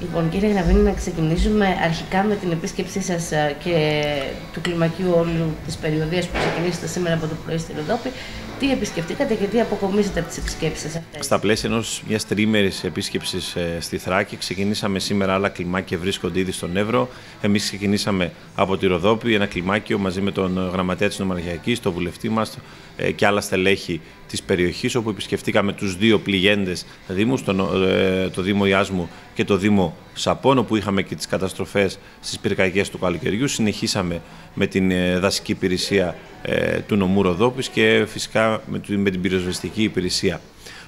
Λοιπόν, κύριε Γραβίνη, να ξεκινήσουμε αρχικά με την επίσκεψή σας και του κλιμακίου όλου της περιοδίας που ξεκινήσατε σήμερα από το πρωί στη Ροδόπη. Τι επισκεφτήκατε και τι αποκομίζετε από τις επισκέψεις αυτές; Στα πλαίσια ενός μιας τρίμερης επίσκεψης ε, στη Θράκη, ξεκινήσαμε σήμερα άλλα κλιμάκια βρίσκονται ήδη στον Εύρο. Εμείς ξεκινήσαμε από τη Ροδόπη, ένα κλιμάκιο μαζί με τον γραμματέα της Νομαρχιακής, τον βουλευτή μας ε, και άλλα στελέχη της περιοχής, όπου επισκεφτήκαμε τους δύο πληγέντες Δήμου, ε, το Δήμο Ιάσμου και το Δήμο Σαπών, όπου είχαμε και τις καταστροφές στις πυρκαγιές του καλοκαιριού. Συνεχίσαμε με την δασική υπηρεσία του νομού Ροδόπης και φυσικά με την πυροσβεστική υπηρεσία.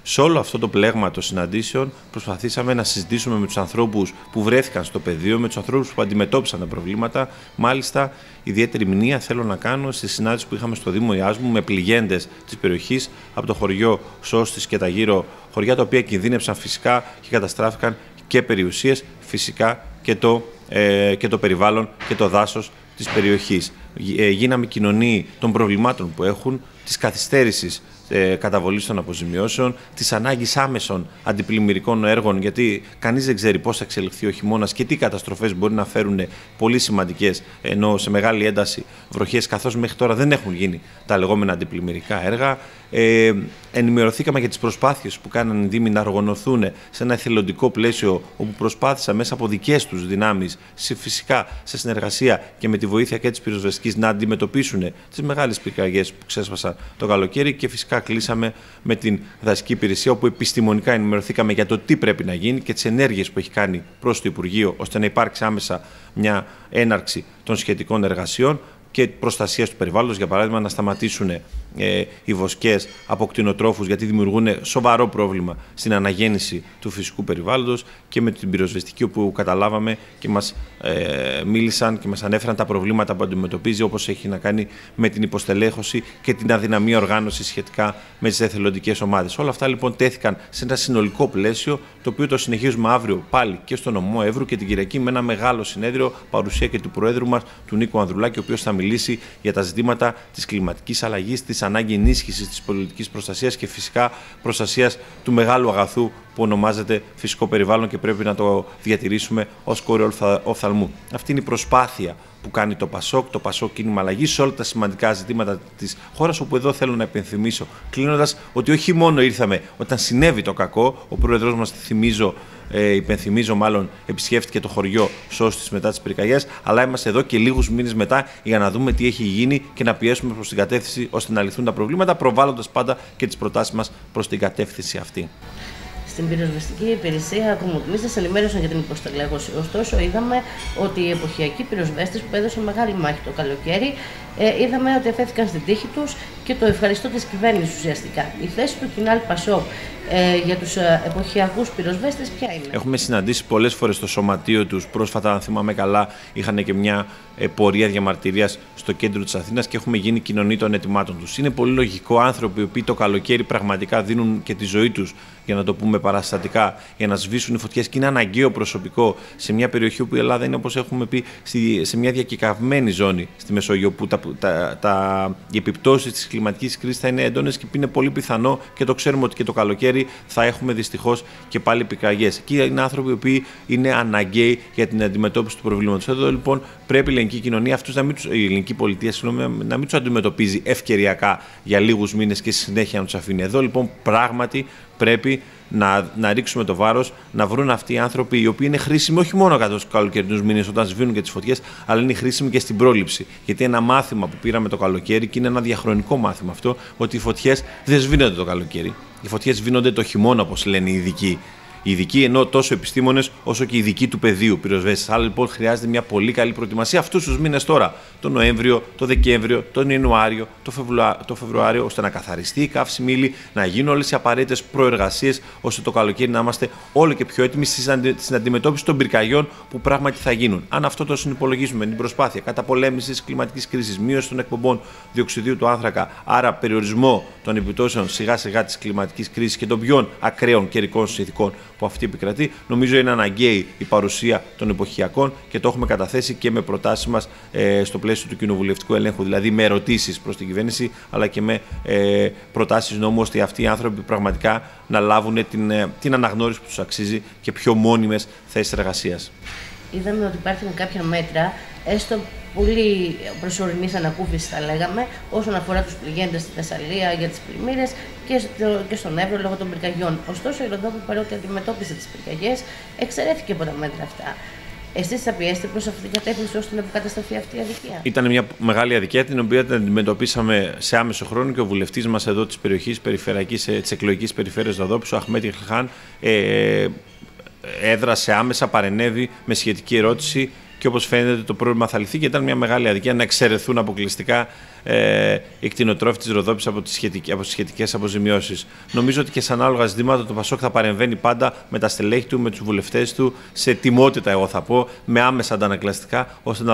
Σε όλο αυτό το πλέγμα των συναντήσεων προσπαθήσαμε να συζητήσουμε με τους ανθρώπους που βρέθηκαν στο πεδίο, με τους ανθρώπους που αντιμετώπισαν τα προβλήματα. Μάλιστα, ιδιαίτερη μνήμα θέλω να κάνω στη συνάντηση που είχαμε στο Δήμο Ιάσμου με πληγέντες της περιοχής από το χωριό Σώστης και τα γύρω χωριά, τα οποία κινδύνευσαν φυσικά και καταστράφηκαν και περιουσίες, φυσικά και το, ε, και το περιβάλλον και το δάσος της περιοχής. Ε, γίναμε κοινωνοί των προβλημάτων που έχουν, της καθυστέρησης ε, καταβολής των αποζημιώσεων, της ανάγκης άμεσων αντιπλημμυρικών έργων, γιατί κανείς δεν ξέρει πώς θα εξελιχθεί ο χειμώνας και τι καταστροφές μπορεί να φέρουν πολύ σημαντικές, ενώ σε μεγάλη ένταση βροχές, καθώς μέχρι τώρα δεν έχουν γίνει τα λεγόμενα αντιπλημμυρικά έργα. Ε, ενημερωθήκαμε για τις προσπάθειες που κάνανε οι Δήμοι να οργανωθούν σε ένα εθελοντικό πλαίσιο, όπου προσπάθησαν μέσα από δικές τους δυνάμεις, φυσικά σε συνεργασία και με τη βοήθεια και της πυροσβεστικής, να αντιμετωπίσουν τις μεγάλες πυρκαγιές που ξέσπασαν το καλοκαίρι και φυσικά κλείσαμε με την δασική υπηρεσία, όπου επιστημονικά ενημερωθήκαμε για το τι πρέπει να γίνει και τις ενέργειες που έχει κάνει προς το Υπουργείο, ώστε να υπάρξει άμεσα μια έναρξη των σχετικών εργασιών και προστασίας του περιβάλλοντος, για παράδειγμα να σταματήσουν ε, οι βοσκές από κτηνοτρόφους γιατί δημιουργούν σοβαρό πρόβλημα στην αναγέννηση του φυσικού περιβάλλοντος και με την πυροσβεστική όπου καταλάβαμε και μας ε, μίλησαν και μας ανέφεραν τα προβλήματα που αντιμετωπίζει όπως έχει να κάνει με την υποστελέχωση και την αδυναμία οργάνωσης σχετικά με τις εθελοντικές ομάδες. Όλα αυτά λοιπόν τέθηκαν σε ένα συνολικό πλαίσιο το οποίο το συνεχίζουμε αύριο πάλι και στο νομό Εύρου και την Κυριακή με ένα μεγάλο συνέδριο παρουσία και του Προέδρου μας του Νίκο Ανδρουλάκη ο οποίος θα μιλήσει για τα ζητήματα της κλιματικής αλλαγής, της ανάγκη ενίσχυσης της πολιτικής προστασίας και φυσικά προστασίας του μεγάλου αγαθού που ονομάζεται φυσικό περιβάλλον και πρέπει να το διατηρήσουμε ως κόρη οφθαλμού. Αυτή είναι η προσπάθεια που κάνει το ΠΑΣΟΚ, το ΠΑΣΟΚ κίνημα αλλαγής σε όλα τα σημαντικά ζητήματα της χώρας, όπου εδώ θέλω να επενθυμίσω, κλείνοντας, ότι όχι μόνο ήρθαμε όταν συνέβη το κακό, ο πρόεδρός μας, θυμίζω, ε, υπενθυμίζω μάλλον, επισκέφτηκε το χωριό Σώστης μετά τις πυρκαγιές, αλλά είμαστε εδώ και λίγους μήνες μετά για να δούμε τι έχει γίνει και να πιέσουμε προς την κατεύθυνση ώστε να λυθούν τα προβλήματα, προβάλλοντας πάντα και τις προτάσεις μας προς την κατεύθυνση αυτή στην πυροσβεστική υπηρεσία ακομοτμή σα ενημέρωσαν για την υποστελέχωση. Ωστόσο, είδαμε ότι οι εποχιακοί πυροσβέστες που έδωσαν μεγάλη μάχη το καλοκαίρι, ε, είδαμε ότι αφέθηκαν στην τύχη τους και το ευχαριστώ της κυβέρνησης ουσιαστικά. Η θέση του Κινάλ Πασό ε, για τους ε, εποχιακούς πυροσβέστες ποια είναι; Έχουμε συναντήσει πολλές φορές στο σωματείο τους. Πρόσφατα, αν θυμάμαι καλά, είχαν και μια ε, πορεία διαμαρτυρίας στο κέντρο της Αθήνας και έχουμε γίνει κοινωνή των ετοιμάτων τους. Είναι πολύ λογικό άνθρωποι οι οποίοι το καλοκαίρι πραγματικά δίνουν και τη ζωή τους, για να το πούμε παραστατικά, για να σβήσουν οι φωτιές και είναι αναγκαίο προσωπικό σε μια περιοχή όπου η Ελλάδα είναι, όπως έχουμε πει, σε μια διακυκαυμένη ζώνη στη Μεσόγειο, που τα, τα, τα, οι επιπτώσεις της κλιματικής κρίσης θα είναι έντονες και είναι πολύ πιθανό και το ξέρουμε ότι και το καλοκαίρι θα έχουμε δυστυχώς και πάλι πικραγιέ. Εκεί είναι άνθρωποι οι οποίοι είναι αναγκαίοι για την αντιμετώπιση του προβλήματος. Εδώ λοιπόν πρέπει η ελληνική κοινωνία, αυτούς να μην τους, η ελληνική πολιτεία, συγγνώμη, να μην τους αντιμετωπίζει ευκαιριακά για λίγους μήνες και στη συνέχεια να τους αφήνει. Εδώ λοιπόν πράγματι πρέπει να, να ρίξουμε το βάρος, να βρουν αυτοί οι άνθρωποι οι οποίοι είναι χρήσιμοι όχι μόνο κατά τους καλοκαιρινούς μήνες όταν σβήνουν και τις φωτιές, αλλά είναι χρήσιμοι και στην πρόληψη. Γιατί ένα μάθημα που πήραμε το καλοκαίρι και είναι ένα διαχρονικό μάθημα αυτό, ότι οι φωτιές δεν σβήνονται το καλοκαίρι. Οι φωτιές σβήνονται το χειμώνα, όπως λένε οι ειδικοί οι ειδικοί, ενώ τόσο επιστήμονες όσο και οι ειδικοί του πεδίου πυροσβέστε. Άρα λοιπόν χρειάζεται μια πολύ καλή προετοιμασία αυτούς τους μήνες τώρα, τον Νοέμβριο, τον Δεκέμβριο, τον Ιανουάριο, τον Φεβρουάριο, το Φεβρουάριο, ώστε να καθαριστεί η καύση μήλη, να γίνουν όλες οι απαραίτητες προεργασίες, ώστε το καλοκαίρι να είμαστε όλο και πιο έτοιμοι στην αντιμετώπιση των πυρκαγιών που πράγματι θα γίνουν. Αν αυτό το συνυπολογίζουμε με την προσπάθεια καταπολέμησης τη κλιματικής κρίσης, μείωσης των εκπομπών διοξιδίου του άνθρακα, άρα περιορισμό των επιπτώσεων σιγά σιγά της κλιματικής κρίσης και των πιο ακραίων καιρικών συνθηκών που αυτή επικρατεί. Νομίζω είναι αναγκαίη η παρουσία των εποχιακών και το έχουμε καταθέσει και με προτάσεις μας ε, στο πλαίσιο του κοινοβουλευτικού ελέγχου, δηλαδή με ερωτήσεις προς την κυβέρνηση, αλλά και με ε, προτάσεις νόμου, ώστε αυτοί οι άνθρωποι πραγματικά να λάβουν την, ε, την αναγνώριση που τους αξίζει και πιο μόνιμες θέσεις εργασίας. Είδαμε ότι υπάρχουν κάποια μέτρα, έστω πολύ προσωρινής ανακούφισης, θα λέγαμε, όσον αφορά τους πληγέντες στη Θεσσαλία για τις πλημμύρες και, στο, και στον Εύρο λόγω των πυρκαγιών. Ωστόσο, η Ροδόπη, παρότι αντιμετώπισε τις πυρκαγιές, εξαιρέθηκε από τα μέτρα αυτά. Εσείς θα πιέσετε προς αυτή την κατεύθυνση ώστε να αποκατασταθεί αυτή η αδικία; Ήταν μια μεγάλη αδικία την οποία την αντιμετωπίσαμε σε άμεσο χρόνο και ο βουλευτής μας εδώ της περιοχής περιφερειακής, ε, της εκλογικής περιφέρειας Ροδόπη, ο Αχμέτη Χλχάν, ε, έδρασε άμεσα, παρενέβη με σχετική ερώτηση και όπως φαίνεται το πρόβλημα θα λυθεί και ήταν μια μεγάλη αδικία να εξαιρεθούν αποκλειστικά ε, οι κτηνοτρόφοι της Ροδόπης από τις, σχετικές, από τις σχετικές αποζημιώσεις. Νομίζω ότι και σε ανάλογα ζητήματα το Πασόκ θα παρεμβαίνει πάντα με τα στελέχη του, με τους βουλευτές του, σε τιμότητα εγώ θα πω, με άμεσα αντανακλαστικά, ώστε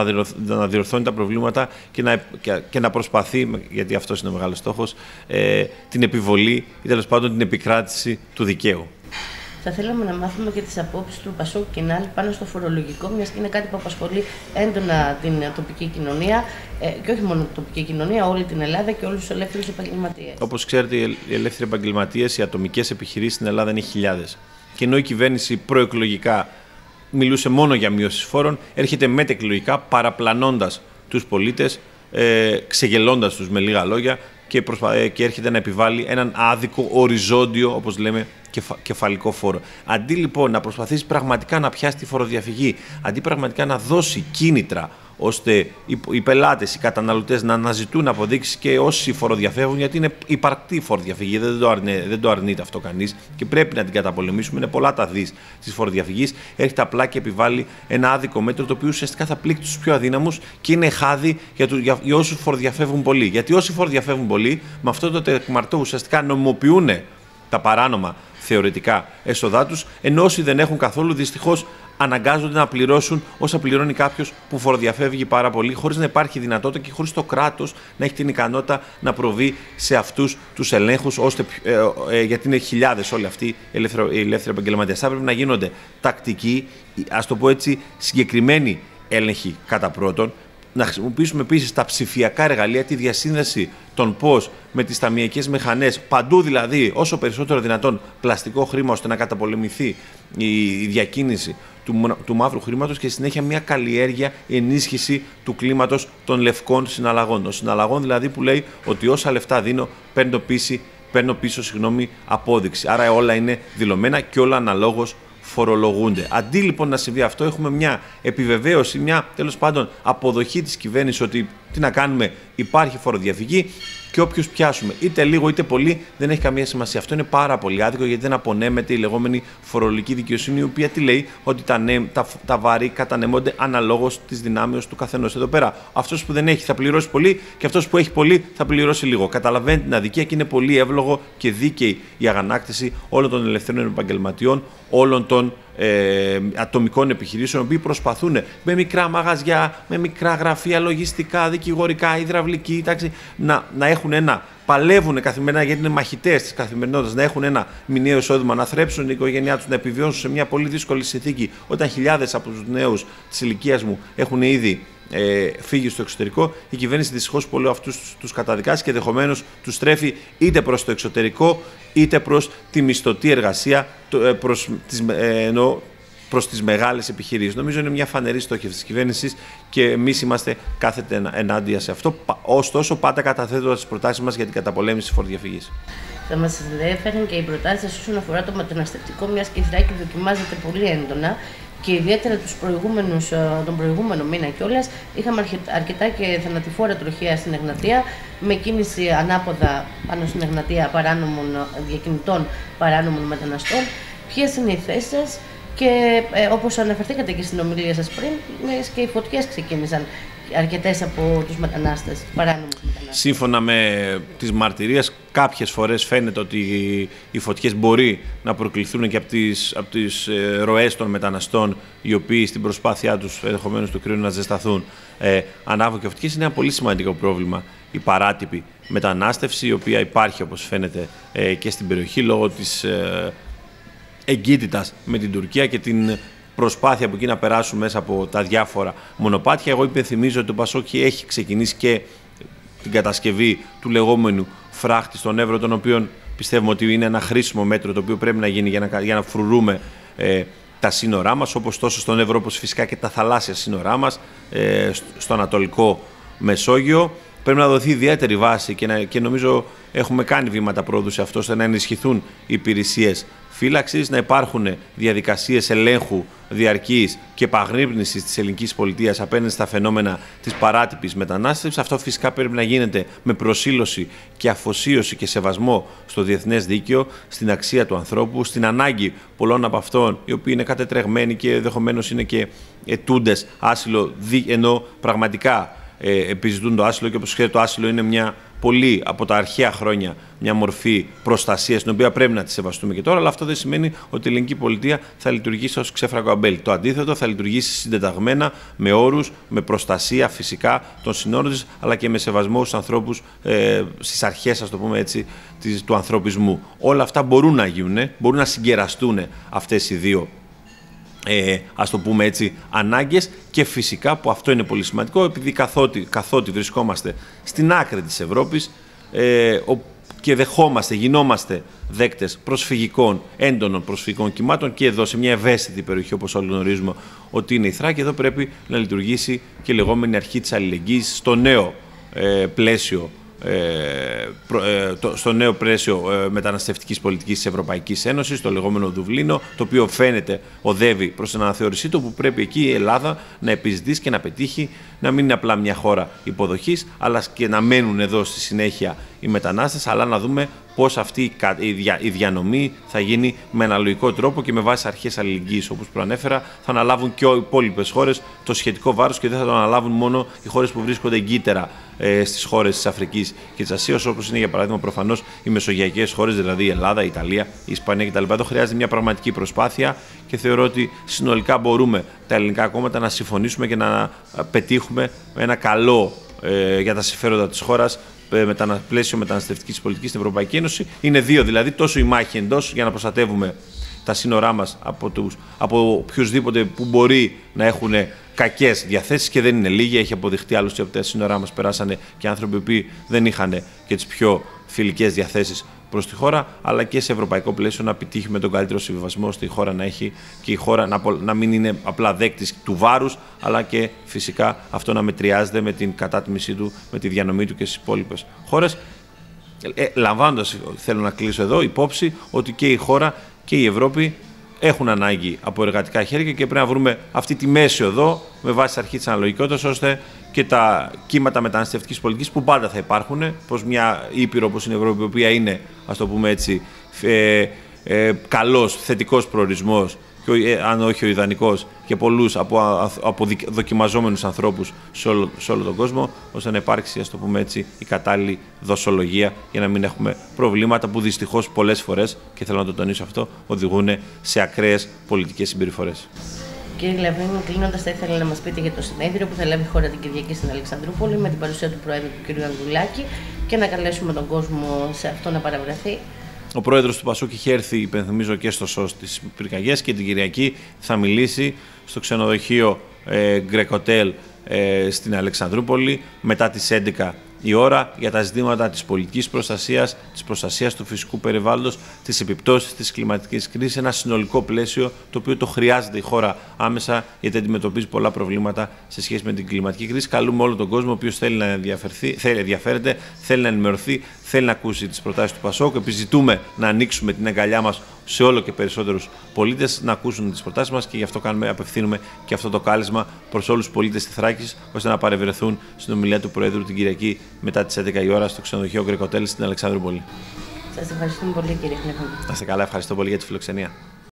να διορθώνει τα προβλήματα και να, και, να προσπαθεί, γιατί αυτός είναι ο μεγάλος στόχος, ε, την επιβολή ή τέλος πάντων την επικράτηση του δικαίου θα θέλαμε να μάθουμε και τις απόψεις του Πασόκ Κινάλ πάνω στο φορολογικό, μιας και είναι κάτι που απασχολεί έντονα την τοπική κοινωνία ε, και όχι μόνο την τοπική κοινωνία, όλη την Ελλάδα και όλους τους ελεύθερους επαγγελματίες. Όπως ξέρετε, οι ελεύθεροι επαγγελματίες, οι ατομικές επιχειρήσεις στην Ελλάδα είναι χιλιάδες. Και ενώ η κυβέρνηση προεκλογικά μιλούσε μόνο για μείωση φόρων, έρχεται μετεκλογικά παραπλανώντας τους πολίτες, ε, ξεγελώντας τους με λίγα λόγια και, προσπα... Ε, και έρχεται να επιβάλλει έναν άδικο, οριζόντιο, όπως λέμε, κεφαλικό φόρο. Αντί λοιπόν να προσπαθήσει πραγματικά να πιάσει τη φοροδιαφυγή, αντί πραγματικά να δώσει κίνητρα ώστε οι πελάτες, οι καταναλωτές να αναζητούν αποδείξεις και όσοι φοροδιαφεύγουν, γιατί είναι υπαρκτή φοροδιαφυγή, δεν το, αρνεί, δεν το αρνείται αυτό κανείς και πρέπει να την καταπολεμήσουμε. Είναι πολλά τα δις της φοροδιαφυγής. Έρχεται απλά και επιβάλλει ένα άδικο μέτρο το οποίο ουσιαστικά θα πλήξει τους πιο αδύναμους και είναι χάδι για, για, για όσους φοροδιαφεύγουν πολύ. Γιατί όσοι φοροδιαφεύγουν πολύ, με αυτό το τεκμαρτό ουσιαστικά νομιμοποιούν τα παράνομα θεωρητικά έσοδά τους, ενώ όσοι δεν έχουν καθόλου δυστυχώς αναγκάζονται να πληρώσουν όσα πληρώνει κάποιος που φοροδιαφεύγει πάρα πολύ, χωρίς να υπάρχει δυνατότητα και χωρίς το κράτος να έχει την ικανότητα να προβεί σε αυτούς τους ελέγχους, ε, ε, γιατί είναι χιλιάδες όλοι αυτοί οι ελεύθεροι επαγγελματίες. Θα πρέπει να γίνονται τακτικοί, ας το πω έτσι, συγκεκριμένοι έλεγχοι κατά πρώτον, να χρησιμοποιήσουμε επίσης τα ψηφιακά εργαλεία, τη διασύνδεση των ΠΟΣ με τις ταμιακές μηχανές, παντού δηλαδή, όσο περισσότερο δυνατόν πλαστικό χρήμα, ώστε να καταπολεμηθεί η διακίνηση του, του μαύρου χρήματος και συνέχεια μια καλλιέργεια, ενίσχυση του κλίματος των λευκών συναλλαγών. Των συναλλαγών δηλαδή που λέει ότι όσα λεφτά δίνω, παίρνω πίσω, παίρνω πίσω συγγνώμη, απόδειξη. Άρα όλα είναι δηλωμένα και όλα αναλόγως φορολογούνται. Αντί λοιπόν να συμβεί αυτό, έχουμε μια επιβεβαίωση, μια τέλος πάντων αποδοχή της κυβέρνησης ότι τι να κάνουμε, υπάρχει φοροδιαφυγή και όποιους πιάσουμε, είτε λίγο είτε πολύ, δεν έχει καμία σημασία. Αυτό είναι πάρα πολύ άδικο γιατί δεν απονέμεται η λεγόμενη φορολογική δικαιοσύνη, η οποία τι λέει ότι τα, νε, τα, τα βάρη κατανεμώνται αναλόγως της δυνάμεως του καθενός. Εδώ πέρα, αυτός που δεν έχει θα πληρώσει πολύ και αυτός που έχει πολύ θα πληρώσει λίγο. Καταλαβαίνει την αδικία και είναι πολύ εύλογο και δίκαιη η αγανάκτηση όλων των ελευθερών επαγγελματιών, όλων των ε, ατομικών επιχειρήσεων, οι οποίοι προσπαθούν με μικρά μαγαζιά, με μικρά γραφεία, λογιστικά, δικηγορικά, υδραυλική, τάξη, να, να έχουν ένα παλεύουν καθημερινά γιατί είναι μαχητές της καθημερινότητας, να έχουν ένα μηνιαίο εισόδημα, να θρέψουν την οικογένειά τους, να επιβιώσουν σε μια πολύ δύσκολη συνθήκη, όταν χιλιάδες από τους νέους της ηλικίας μου έχουν ήδη ε, φύγει στο εξωτερικό. Η κυβέρνηση δυστυχώς πολλού αυτούς τους καταδικάσει και ενδεχομένως τους στρέφει είτε προς το εξωτερικό είτε προς τη μισθωτή εργασία, ε, προς τις ε, προς τις μεγάλες επιχειρήσεις. Νομίζω είναι μια φανερή στόχευση της κυβέρνησης και εμείς είμαστε κάθετε ενάντια σε αυτό. Ωστόσο, πάντα καταθέτοντας τις προτάσεις μας για την καταπολέμηση της φοροδιαφυγής. Θα μας ενδιαφέρουν και οι προτάσεις όσον αφορά το μεταναστευτικό, μιας και η Θράκη δοκιμάζεται πολύ έντονα και ιδιαίτερα τους προηγούμενους, ε, τον προηγούμενο μήνα κιόλας είχαμε αρκετά και θανατηφόρα τροχεία στην Εγνατία με κίνηση ανάποδα πάνω στην Εγνατία παράνομων διακινητών παράνομων μεταναστών. Ποιες είναι οι θέσεις σας; Και ε, όπως αναφερθήκατε και στην ομιλία σας πριν, και οι φωτιές ξεκίνησαν αρκετές από τους μετανάστες, παράνομους μετανάστες. Σύμφωνα με τις μαρτυρίες, κάποιες φορές φαίνεται ότι οι φωτιές μπορεί να προκληθούν και από τις, από τις ε, ροές των μεταναστών, οι οποίοι στην προσπάθειά τους ενδεχομένως του κρύου να ζεσταθούν, ε, ανάβουν και φωτιές. Είναι ένα πολύ σημαντικό πρόβλημα η παράτυπη μετανάστευση, η οποία υπάρχει όπως φαίνεται ε, και στην περιοχή λόγω της εγκύτητας με την Τουρκία και την προσπάθεια που εκεί να περάσουν μέσα από τα διάφορα μονοπάτια. Εγώ υπενθυμίζω ότι το Πασόκι έχει ξεκινήσει και την κατασκευή του λεγόμενου φράχτη στον Εύρο, τον οποίο πιστεύουμε ότι είναι ένα χρήσιμο μέτρο το οποίο πρέπει να γίνει για να, για να φρουρούμε ε, τα σύνορά μας, όπως τόσο στον Εύρο, όπως φυσικά και τα θαλάσσια σύνορά μας, ε, στο Ανατολικό Μεσόγειο. Πρέπει να δοθεί ιδιαίτερη βάση και, να, και νομίζω έχουμε κάνει βήματα πρόοδου σε αυτό, ώστε να ενισχυθούν οι υπηρεσίες φύλαξη, να υπάρχουν διαδικασίες ελέγχου διαρκής και επαγρύπνηση της ελληνικής πολιτείας απέναντι στα φαινόμενα της παράτυπης μετανάστευσης. Αυτό φυσικά πρέπει να γίνεται με προσήλωση και αφοσίωση και σεβασμό στο διεθνές δίκαιο, στην αξία του ανθρώπου, στην ανάγκη πολλών από αυτών οι οποίοι είναι κατετρεγμένοι και ενδεχομένως είναι και ετούντες άσυλο, ενώ πραγματικά ε, επιζητούν το άσυλο και όπως ξέρετε, το άσυλο είναι μια πολύ από τα αρχαία χρόνια μια μορφή προστασίας, την οποία πρέπει να τη σεβαστούμε και τώρα, αλλά αυτό δεν σημαίνει ότι η ελληνική πολιτεία θα λειτουργήσει ως ξέφραγο αμπέλ. Το αντίθετο, θα λειτουργήσει συντεταγμένα, με όρους, με προστασία φυσικά των συνόρων της, αλλά και με σεβασμό στους ανθρώπους, ε, στις αρχές, ας το πούμε έτσι, της, του ανθρωπισμού. Όλα αυτά μπορούν να γίνουν, μπορούν να συγκεραστούν αυτές οι δύο ε, ας το πούμε έτσι, ανάγκες και φυσικά που αυτό είναι πολύ σημαντικό επειδή καθότι, καθότι βρισκόμαστε στην άκρη της Ευρώπης ε, και δεχόμαστε, γινόμαστε δέκτες προσφυγικών, έντονων προσφυγικών κυμάτων και εδώ σε μια ευαίσθητη περιοχή όπως όλοι γνωρίζουμε ότι είναι η Θράκη, εδώ πρέπει να λειτουργήσει και η λεγόμενη αρχή της αλληλεγγύης στο νέο ε, πλαίσιο ε, ε, στο νέο πλαίσιο ε, μεταναστευτικής πολιτικής της Ευρωπαϊκής Ένωσης, το λεγόμενο Δουβλίνο, το οποίο φαίνεται οδεύει προς την αναθεωρησή του, που πρέπει εκεί η Ελλάδα να επιζητήσει και να πετύχει να μην είναι απλά μια χώρα υποδοχής, αλλά και να μένουν εδώ στη συνέχεια οι μετανάστες, αλλά να δούμε πώς αυτή η διανομή θα γίνει με αναλογικό τρόπο και με βάση αρχές αλληλεγγύης. Όπως προανέφερα, θα αναλάβουν και οι υπόλοιπες χώρες το σχετικό βάρος και δεν θα το αναλάβουν μόνο οι χώρες που βρίσκονται εγκύτερα ε, στις χώρες της Αφρικής και της Ασίας, όπως είναι για παράδειγμα προφανώς οι μεσογειακές χώρες, δηλαδή η Ελλάδα, η Ιταλία, η Ισπανία κτλ. Εδώ χρειάζεται μια πραγματική προσπάθεια και θεωρώ ότι συνολικά μπορούμε τα ελληνικά κόμματα να συμφωνήσουμε και να πετύχουμε ένα καλό ε, για τα συμφέροντα της χώρας ε, μετανα, πλαίσιο μεταναστευτικής πολιτικής στην Ευρωπαϊκή Ένωση. Είναι δύο δηλαδή, τόσο η μάχη εντός για να προστατεύουμε τα σύνορά μας από, τους, από οποιουσδήποτε που μπορεί να έχουν κακές διαθέσεις και δεν είναι λίγοι. Έχει αποδειχτεί άλλωστε από τα σύνορά μας περάσανε και άνθρωποι που δεν είχαν και τις πιο φιλικές διαθέσεις προς τη χώρα, αλλά και σε ευρωπαϊκό πλαίσιο να επιτύχει με τον καλύτερο συμβιβασμό στη χώρα να έχει και η χώρα να, να μην είναι απλά δέκτης του βάρους, αλλά και φυσικά αυτό να μετριάζεται με την κατάτμιση του, με τη διανομή του και στις υπόλοιπες χώρες. Ε, Λαμβάνοντας, θέλω να κλείσω εδώ, υπόψη ότι και η χώρα και η Ευρώπη έχουν ανάγκη από εργατικά χέρια και πρέπει να βρούμε αυτή τη μέση οδό με βάση αρχή της αναλογικότητας, ώστε και τα κύματα μεταναστευτικής πολιτικής που πάντα θα υπάρχουν, πως μια ήπειρο όπως είναι η Ευρώπη, η οποία είναι, ας το πούμε έτσι, ε, ε, καλός, θετικός προορισμός και, ε, αν όχι ο ιδανικός, και πολλούς από, από δοκιμαζόμενους ανθρώπους σε όλο, σε όλο τον κόσμο, ώστε να υπάρξει, ας το πούμε έτσι, η κατάλληλη δοσολογία για να μην έχουμε προβλήματα που δυστυχώς πολλές φορές, και θέλω να το τονίσω αυτό, οδηγούν σε ακραίες πολιτικές συμπεριφορές. Κύριε Λαβίνο, κλείνοντας, θα ήθελα να μας πείτε για το συνέδριο που θα λάβει χώρα την Κυριακή στην Αλεξανδρούπολη με την παρουσία του Προέδρου του κ. Ανδουλάκη και να καλέσουμε τον κόσμο σε αυτό να παραβρεθεί. Ο πρόεδρος του Πασούκη είχε έρθει, υπενθυμίζω, και στο ΣΟΣ της Πυρκαγιάς και την Κυριακή θα μιλήσει στο ξενοδοχείο ε, Γκρεκοτέλ ε, στην Αλεξανδρούπολη μετά τις 11 η ώρα για τα ζητήματα της πολιτικής προστασίας, της προστασίας του φυσικού περιβάλλοντος, της επιπτώσεις της κλιματικής κρίσης, ένα συνολικό πλαίσιο το οποίο το χρειάζεται η χώρα άμεσα γιατί αντιμετωπίζει πολλά προβλήματα σε σχέση με την κλιματική κρίση. Καλούμε όλο τον κόσμο ο οποίος θέλει να ενδιαφερθεί, θέλει, ενδιαφέρεται, θέλει να ενημερωθεί, θέλει να ακούσει τις προτάσεις του Πασόκ. Επιζητούμε να ανοίξουμε την αγκαλιά μας σε όλο και περισσότερους πολίτες να ακούσουν τις προτάσεις μας και γι' αυτό κάνουμε, απευθύνουμε και αυτό το κάλεσμα προς όλους τους πολίτες της Θράκης, ώστε να παρευρεθούν στην ομιλία του Προέδρου την Κυριακή μετά τις 11 η ώρα στο ξενοδοχείο Γκρεκοτέλη στην Αλεξάνδρουπολη. Σας ευχαριστούμε πολύ, κύριε Χλέφαντη. Να είστε καλά, ευχαριστώ πολύ για τη φιλοξενία.